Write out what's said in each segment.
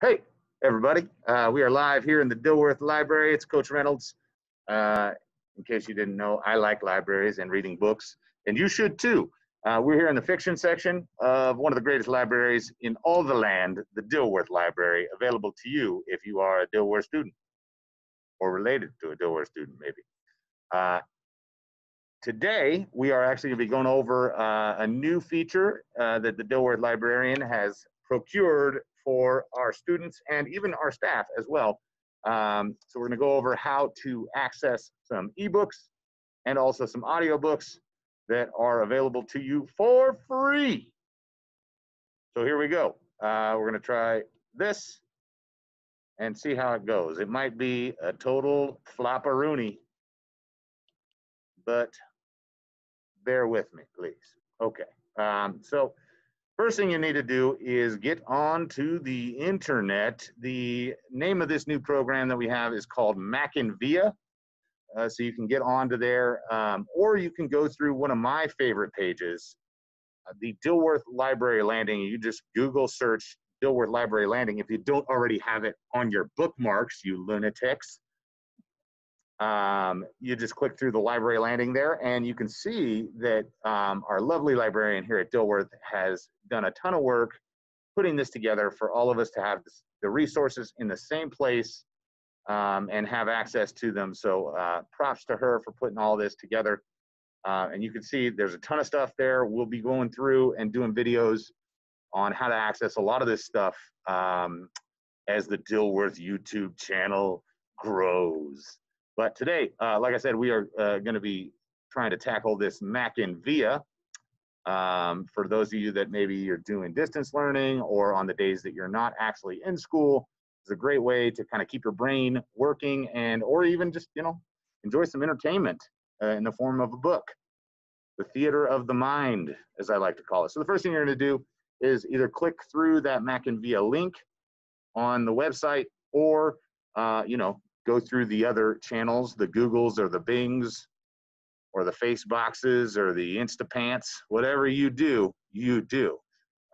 Hey, everybody. Uh, we are live here in the Dilworth Library. It's Coach Reynolds. Uh, in case you didn't know, I like libraries and reading books, and you should too. Uh, we're here in the fiction section of one of the greatest libraries in all the land, the Dilworth Library, available to you if you are a Dilworth student or related to a Dilworth student, maybe. Uh, today, we are actually going to be going over uh, a new feature uh, that the Dilworth Librarian has procured for our students and even our staff as well. Um, so we're going to go over how to access some ebooks and also some audiobooks that are available to you for free. So here we go. Uh, we're going to try this and see how it goes. It might be a total flopperoonie, but bear with me, please. Okay. Um, so First thing you need to do is get onto the internet. The name of this new program that we have is called MackinVIA. Uh, so you can get onto there, um, or you can go through one of my favorite pages, uh, the Dilworth Library Landing. You just Google search Dilworth Library Landing if you don't already have it on your bookmarks, you lunatics. Um, you just click through the library landing there and you can see that um, our lovely librarian here at Dilworth has done a ton of work putting this together for all of us to have this, the resources in the same place um, and have access to them. So uh, props to her for putting all this together. Uh, and you can see there's a ton of stuff there. We'll be going through and doing videos on how to access a lot of this stuff um, as the Dilworth YouTube channel grows. But today, uh, like I said, we are uh, going to be trying to tackle this MackinVIA. Um, for those of you that maybe you're doing distance learning or on the days that you're not actually in school, it's a great way to kind of keep your brain working and or even just you know enjoy some entertainment uh, in the form of a book. The theater of the mind, as I like to call it. So the first thing you're going to do is either click through that MackinVIA link on the website or uh, you know go through the other channels, the Googles or the Bings or the Faceboxes or the Instapants, whatever you do, you do.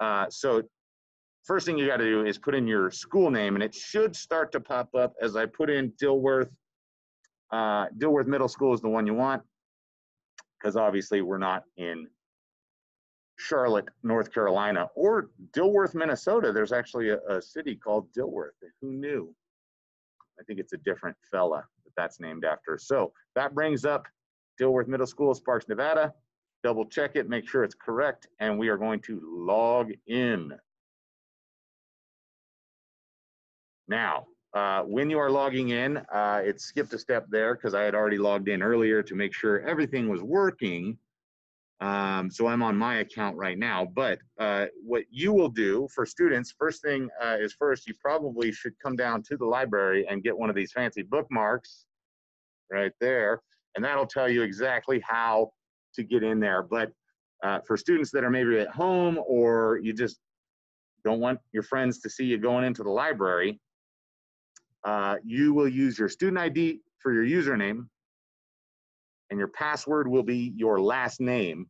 Uh, so first thing you got to do is put in your school name, and it should start to pop up as I put in Dilworth. Uh, Dilworth Middle School is the one you want because obviously we're not in Charlotte, North Carolina, or Dilworth, Minnesota. There's actually a, a city called Dilworth. Who knew? I think it's a different fella that that's named after. So that brings up Dilworth Middle School, Sparks, Nevada. Double check it, make sure it's correct, and we are going to log in. Now, uh, when you are logging in, uh, it skipped a step there because I had already logged in earlier to make sure everything was working. Um, so I'm on my account right now. But uh, what you will do for students, first thing uh, is first, you probably should come down to the library and get one of these fancy bookmarks right there. And that'll tell you exactly how to get in there. But uh, for students that are maybe at home or you just don't want your friends to see you going into the library, uh, you will use your student ID for your username and your password will be your last name.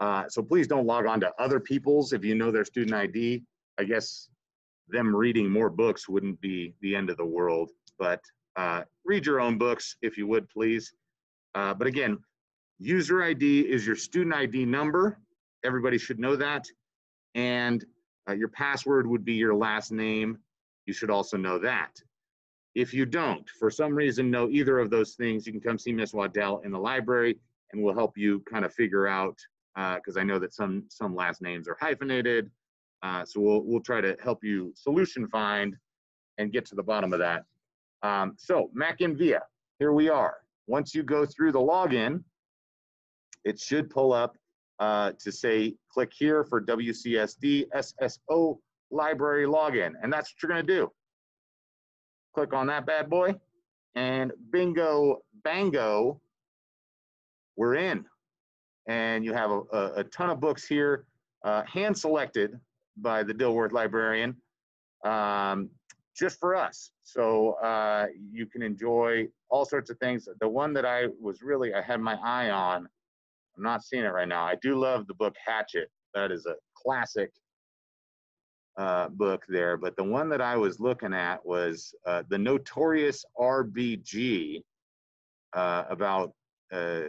Uh, so please don't log on to other people's if you know their student ID. I guess them reading more books wouldn't be the end of the world, but uh, read your own books if you would, please. Uh, but again, user ID is your student ID number. Everybody should know that. And uh, your password would be your last name. You should also know that. If you don't, for some reason, know either of those things, you can come see Miss Waddell in the library and we'll help you kind of figure out, because uh, I know that some, some last names are hyphenated. Uh, so we'll, we'll try to help you solution find and get to the bottom of that. Um, so Via, here we are. Once you go through the login, it should pull up uh, to say, click here for WCSD SSO library login. And that's what you're gonna do. Click on that bad boy, and bingo, bango, we're in. And you have a, a, a ton of books here, uh, hand selected by the Dilworth librarian, um, just for us. So uh, you can enjoy all sorts of things. The one that I was really, I had my eye on, I'm not seeing it right now. I do love the book Hatchet. That is a classic uh, book there, but the one that I was looking at was uh, the Notorious RBG uh, about uh,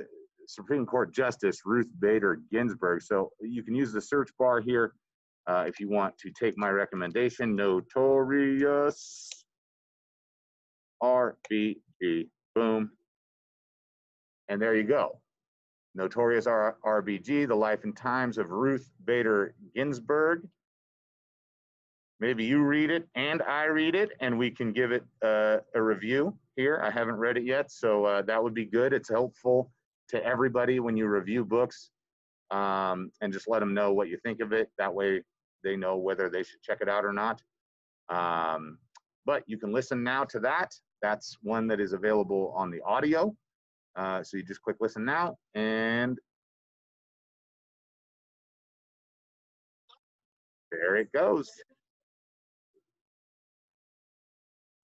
Supreme Court Justice Ruth Bader Ginsburg. So you can use the search bar here uh, if you want to take my recommendation. Notorious RBG. Boom. And there you go. Notorious R RBG, The Life and Times of Ruth Bader Ginsburg. Maybe you read it and I read it, and we can give it uh, a review here. I haven't read it yet, so uh, that would be good. It's helpful to everybody when you review books, um, and just let them know what you think of it. That way, they know whether they should check it out or not. Um, but you can listen now to that. That's one that is available on the audio. Uh, so you just click listen now and there it goes.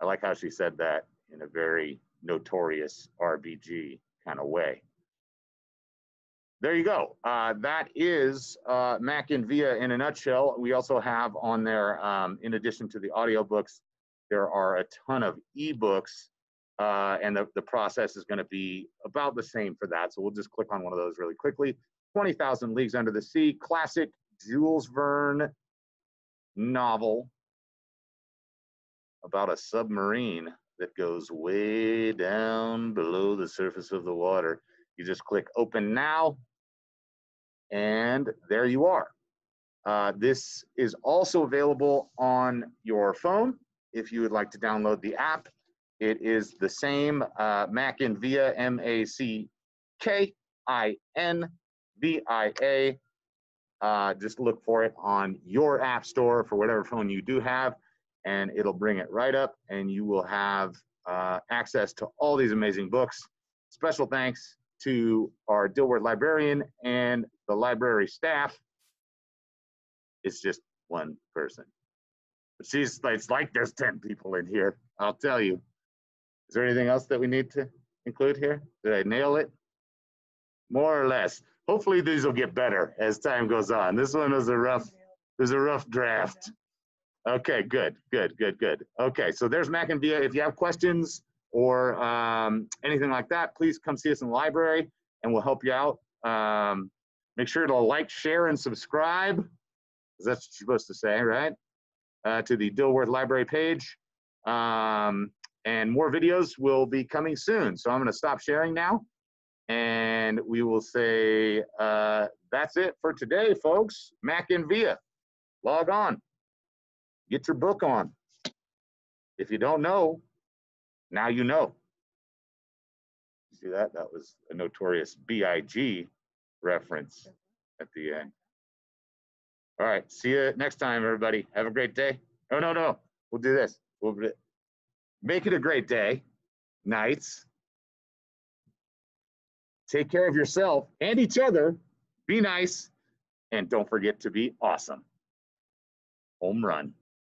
I like how she said that in a very notorious RBG kind of way. There you go. Uh, that is uh, MackinVIA in a nutshell. We also have on there, um, in addition to the audiobooks, there are a ton of ebooks uh, and the, the process is going to be about the same for that. So we'll just click on one of those really quickly. 20,000 Leagues Under the Sea, classic Jules Verne novel about a submarine that goes way down below the surface of the water. You just click open now, and there you are. Uh, this is also available on your phone if you would like to download the app. It is the same uh, MackinVIA, M A C K I N V I A. Uh, just look for it on your app store for whatever phone you do have, and it'll bring it right up, and you will have uh, access to all these amazing books. Special thanks to our Dilworth librarian and the library staff. It's just one person. But she's, it's like there's 10 people in here, I'll tell you. Is there anything else that we need to include here? Did I nail it? More or less. Hopefully these will get better as time goes on. This one was a rough, was a rough draft. Okay, good, good, good, good. Okay, so there's MackinVIA. If you have questions or um, anything like that, please come see us in the library and we'll help you out. Um, make sure to like, share, and subscribe. That's what you're supposed to say, right? Uh, to the Dilworth Library page. Um, and more videos will be coming soon. So I'm going to stop sharing now. And we will say uh, that's it for today, folks. MackinVIA. Log on. Get your book on. If you don't know, now you know. See that? That was a notorious BIG reference at the end. All right. See you next time, everybody. Have a great day. Oh, no, no. We'll do this. We'll Make it a great day, nights. Take care of yourself and each other. Be nice. And don't forget to be awesome. Home run.